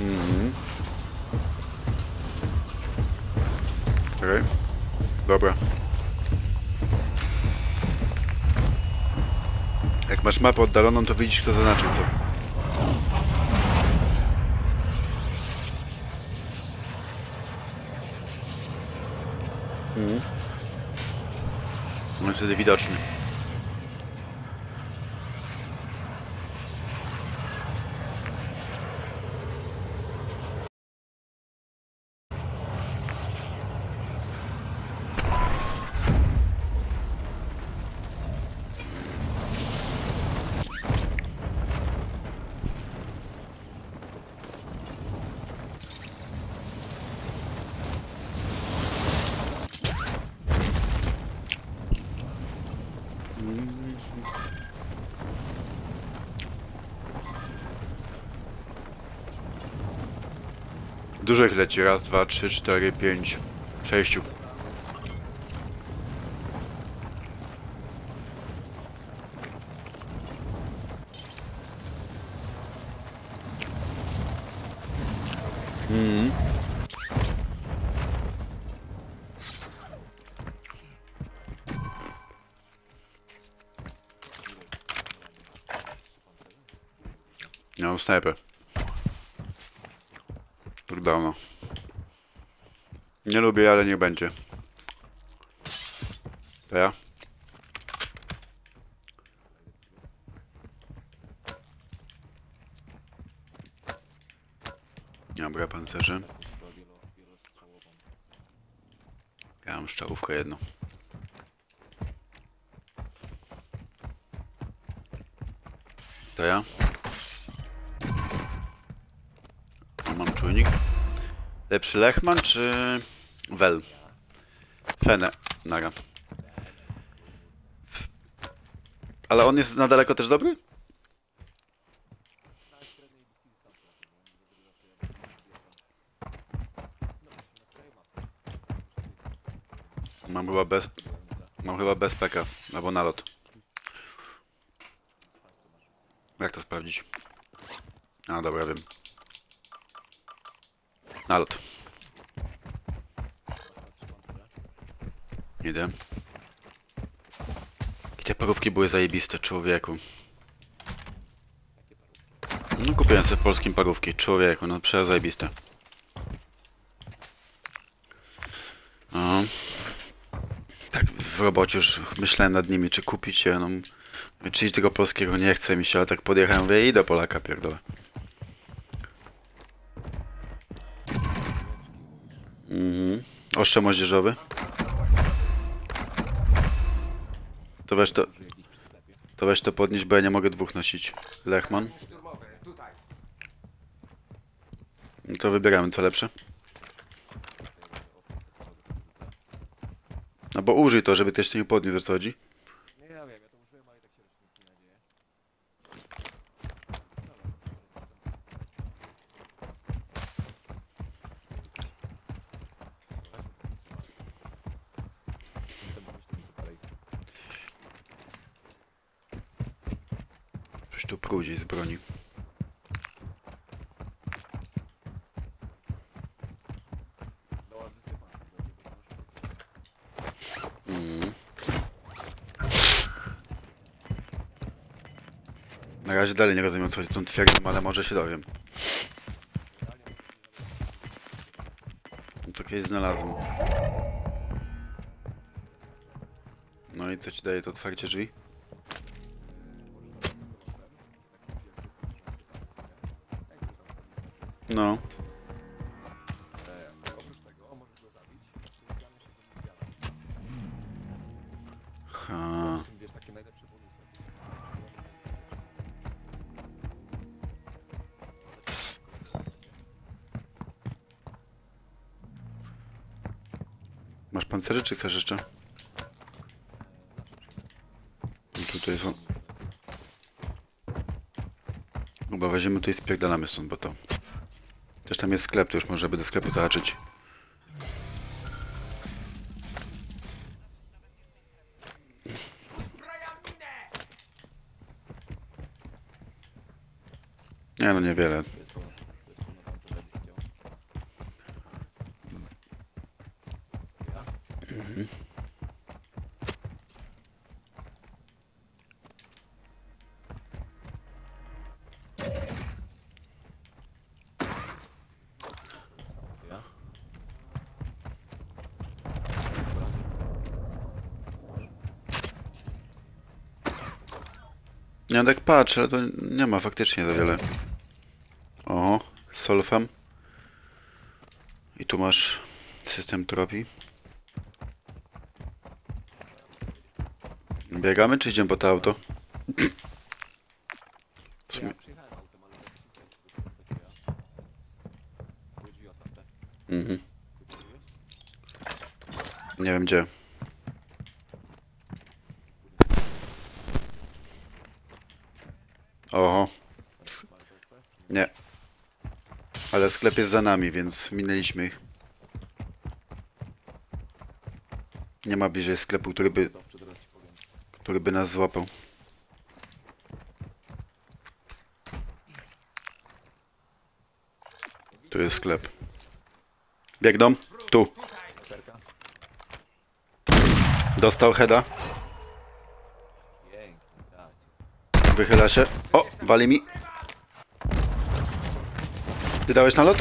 Mhm. Okej. Dobra. Jak masz mapę oddaloną, to widzisz kto zaznaczył co. Mhm. On jest wtedy widoczny. Dużo ich leci. Raz, dwa, trzy, cztery, pięć, sześciu. Ja mam snajpę. Lockdowna. Nie lubię, ale nie będzie. To ja? Dobra, pancerze. Ja mam szczałówkę jedną. To ja? Mam czujnik. Lepszy Lechman czy Wel? Fene. Naga. Ale on jest na daleko też dobry? Mam chyba bez... Mam chyba bez peka. Albo nalot. Jak to sprawdzić? A, dobra, wiem. Nalot. Idę. I te parówki były zajebiste, człowieku. No kupiłem sobie polskim parówki, człowieku, no przecież zajebiste. No. Tak w robocie już myślałem nad nimi, czy kupić je, no. Czy tego polskiego nie chce mi się, ale tak podjechałem, mówię, idę Polaka, pierdolę. Ostrze moździerzowy. To weź to... To weź to podnieść, bo ja nie mogę dwóch nosić. Lechman. No to wybieramy co lepsze. No bo użyj to, żeby też nie podniósł, o co chodzi. Nie, ja wiem, ja to użyłem, ale i tak się rośnie nic nie nadzieję. Tu prudzi z broni. Mm. Na razie dalej nie rozumiem co tą twierdzą, ale może się dowiem. To kiedyś znalazłem. No i co ci daje to otwarcie drzwi? Bonusy. Masz pancery czy chcesz jeszcze? No tutaj są. Chyba weźmiemy tutaj spierdalamy stąd, bo to... Też tam jest sklep, to już może by do sklepu zahaczyć. Nie no, niewiele. Ja tak patrzę, ale to nie ma faktycznie za wiele. O, solfem. I tu masz system tropi. Biegamy czy idziemy po to auto? W sumie-. Mhm. Nie wiem gdzie. Ale sklep jest za nami, więc minęliśmy ich. Nie ma bliżej sklepu, który by, który by nas złapał. Tu jest sklep. Biegną. Tu. Dostał heada. Wychyla się. O, wali mi. Ty dałeś na lot?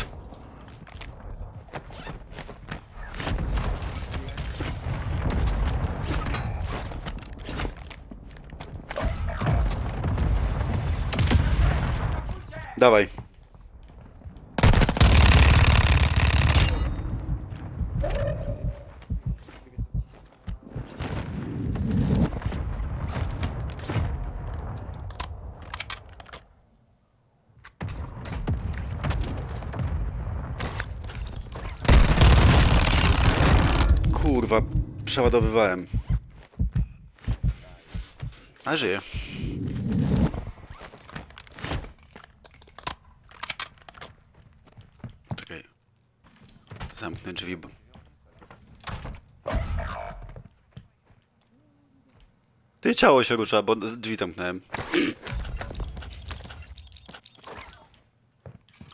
Dawaj. Kurwa, przeładowywałem. A żyje. Czekaj. Zamknę drzwi, bo... Ty ciało się rusza, bo drzwi zamknąłem.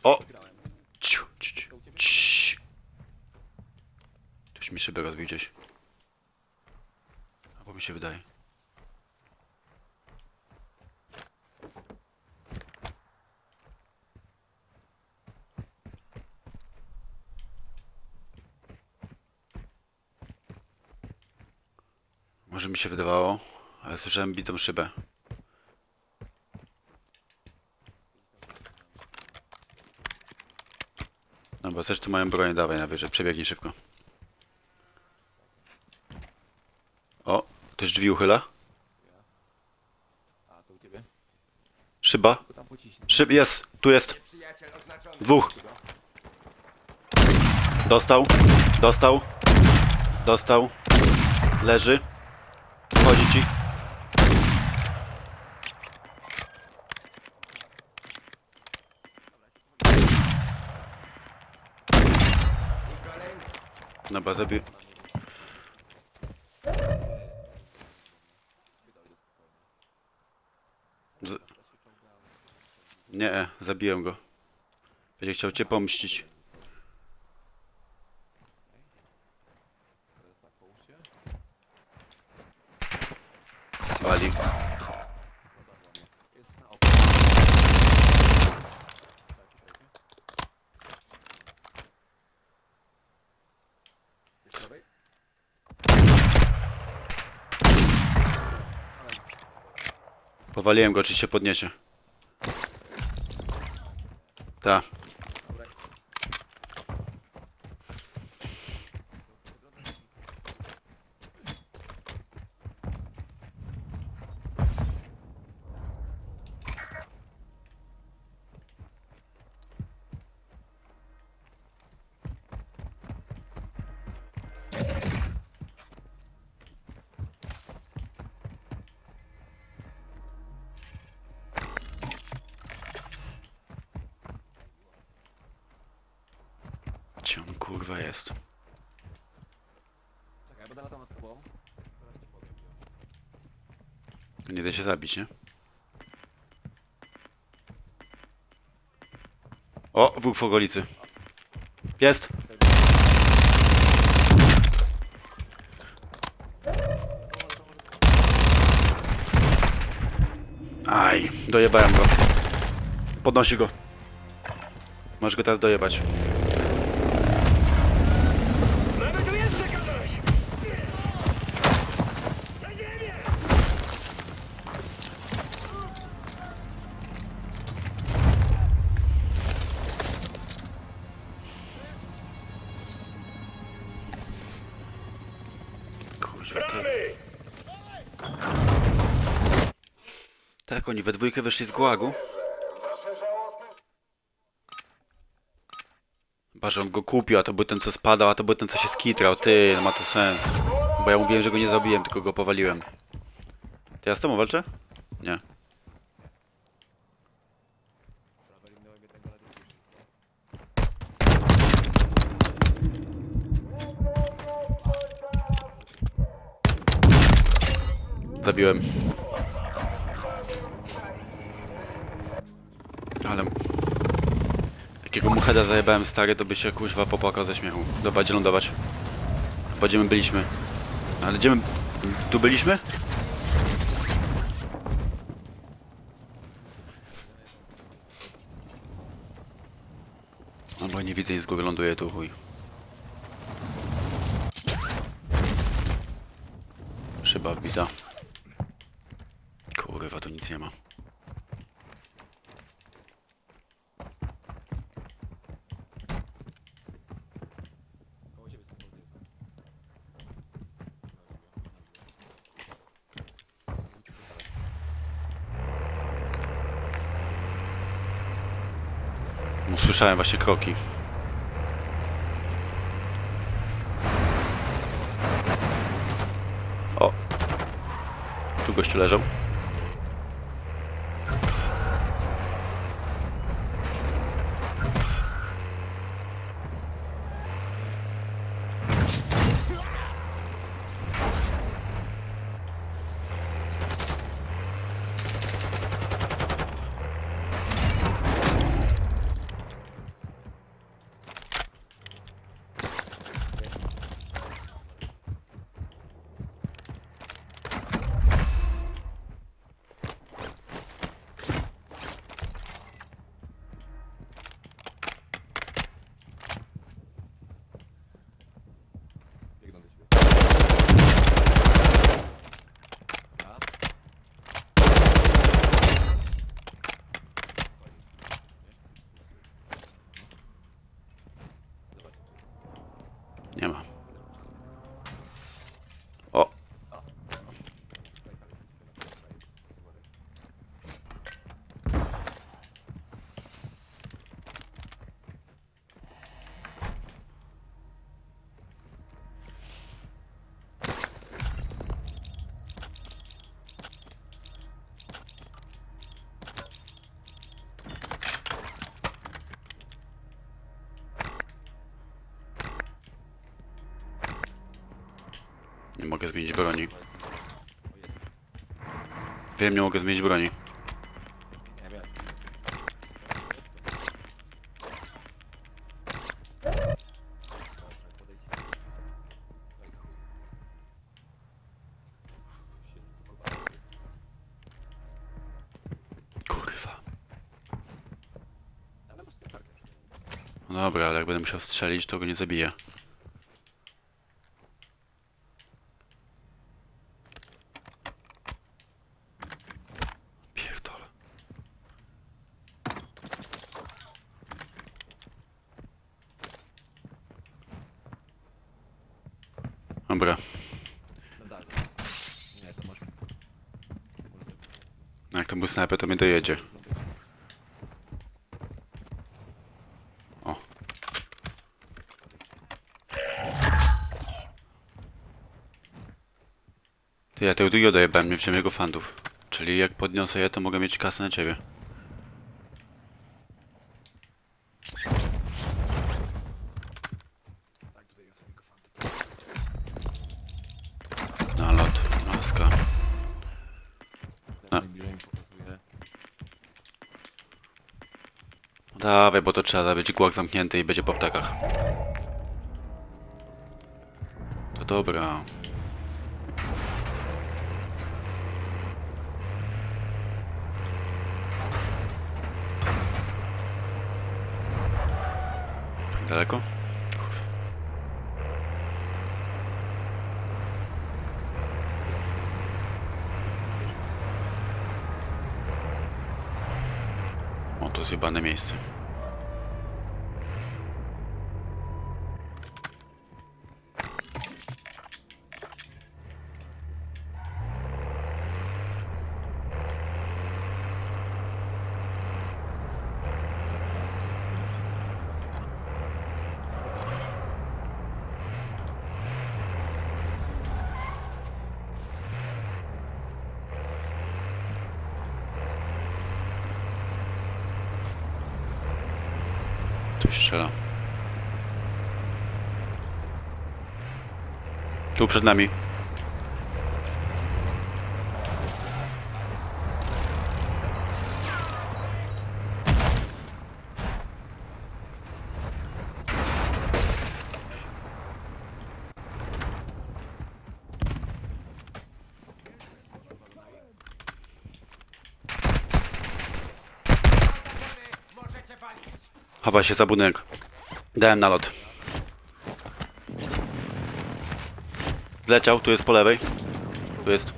O! Ktoś mi szybę rozbił gdzieś. Albo mi się wydaje. Może mi się wydawało, ale słyszałem bitą szybę. Bo też tu mają broń, dawaj na wyżej, przebiegnij szybko. O, ktoś drzwi uchyla? A, to u ciebie? Szyba? To tam pociśnie. Szyb, jest, tu jest. Dwóch. Dostał, dostał, dostał. Leży. Wchodzi ci. Dobra, zabił. Z... Nie, zabiłem go. Będzie chciał cię pomścić. Wali. Powaliłem go, czy się podniesie. Да. Kurwa jest? Czekaj, będę latał nad tobą. Nie da się zabić, nie? O, dwóch w okolicy. Jest! Aj, dojebałem go. Podnosi go. Możesz go teraz dojebać. Oni we dwójkę wyszli z gułagu. Chyba, że on go kupił, a to był ten, co spadał, a to był ten, co się skitrał. Ty, no ma to sens. Bo ja mówiłem, że go nie zabiłem, tylko go powaliłem. To ja z tobą walczę? Nie. Zabiłem. Ale... Jakiego mucheda zajebałem stary, to by się kuźwa popłakał ze śmiechu. Dobra, gdzie lądować? Chyba gdzie my byliśmy. Ale gdzie my... Tu byliśmy? No bo nie widzę i z góry ląduje tu chuj. Szyba wbita. Kurwa, tu nic nie ma. Koło ciebie są koło ciebie. No, słyszałem właśnie kroki. O! Tu gościu leżał. Nie mogę zmienić broni. Wiem, nie mogę zmienić broni. No dobra, ale jak będę musiał strzelić, to go nie zabiję. Pierdolę. Dobra. Nie, to jak to był snajper, to mnie dojedzie. O. Ty, ja tego drugiego dojebałem, nie wziąłem jego fantów. Czyli jak podniosę je, to mogę mieć kasę na ciebie. Dawaj, bo to trzeba zabić głak zamknięty i będzie po ptakach. To dobra. Tak daleko? Kurwa. O, to strzela. Tu przed nami. Chowa się za budynek. Dałem nalot. Zleciał, tu jest po lewej. Tu jest.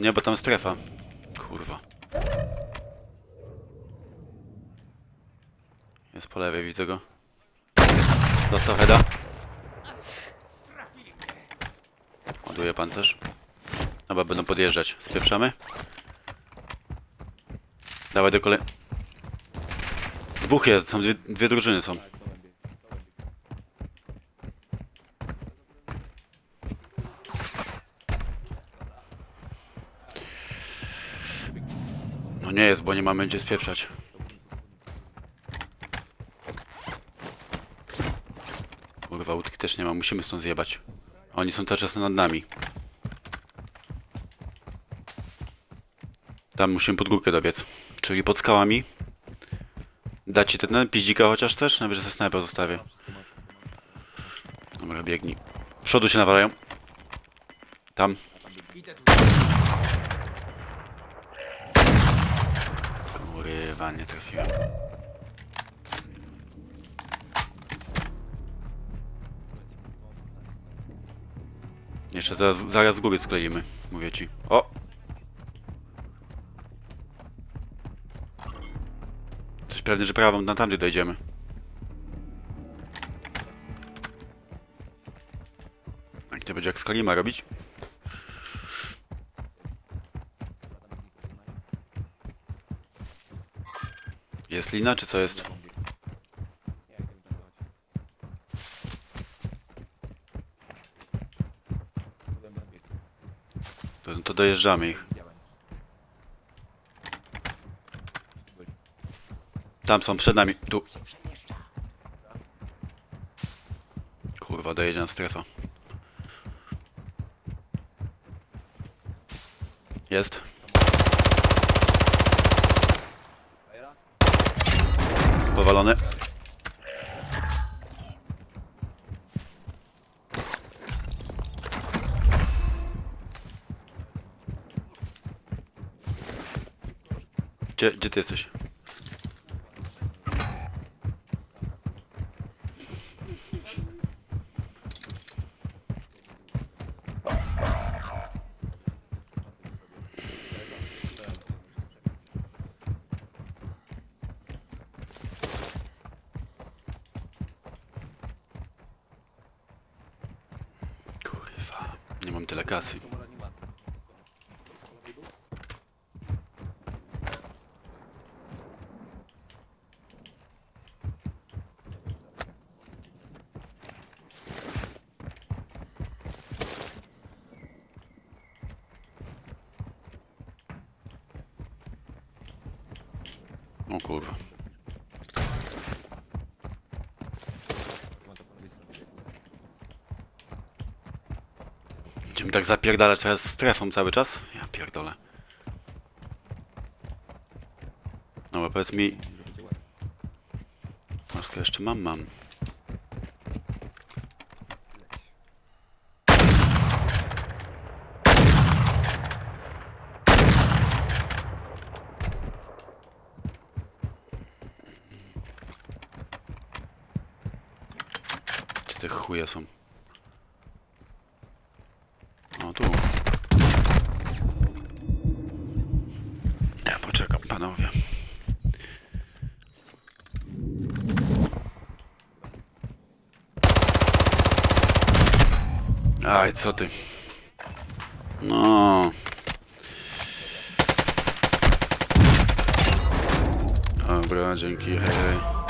Nie, bo tam strefa. Kurwa. Jest po lewej, widzę go. Dostał heada. Ładuje pancerz. Dobra, będą podjeżdżać. Spieprzamy. Dawaj do kolej. Dwóch jest, są dwie, dwie drużyny są. No nie jest, bo nie mamy gdzie spieprzać. Kurwa, łódki też nie ma, musimy stąd zjebać. Oni są cały czas nad nami. Tam musimy pod górkę dobiec. Czyli pod skałami. Dać ci ten piździka chociaż też? Najwyżej sobie snajper zostawię. Dobra, biegnij. Przodu się nawalają. Tam. Kurwa, nie trafiłem. Jeszcze zaraz, zaraz z góry skleimy, mówię ci. O! Pewnie, że prawą na tamty dojdziemy. Jak to będzie jak Skalima robić? Jest lina, czy co jest? To, to dojeżdżamy ich. Tam są, przed nami. Tu. Kurwa, dojedzie na strefa. Jest. Powalony. Gdzie, gdzie ty jesteś? Kurwa, nie mam tyle kasy. O kurwa. Będziemy tak zapierdalać teraz strefą cały czas? Ja pierdolę. No bo powiedz mi... Maskę jeszcze mam, mam. Te chuje są? O, tu. Ja poczekam, panowie. Aj, co ty? No. Dobra, dzięki, hej, hej.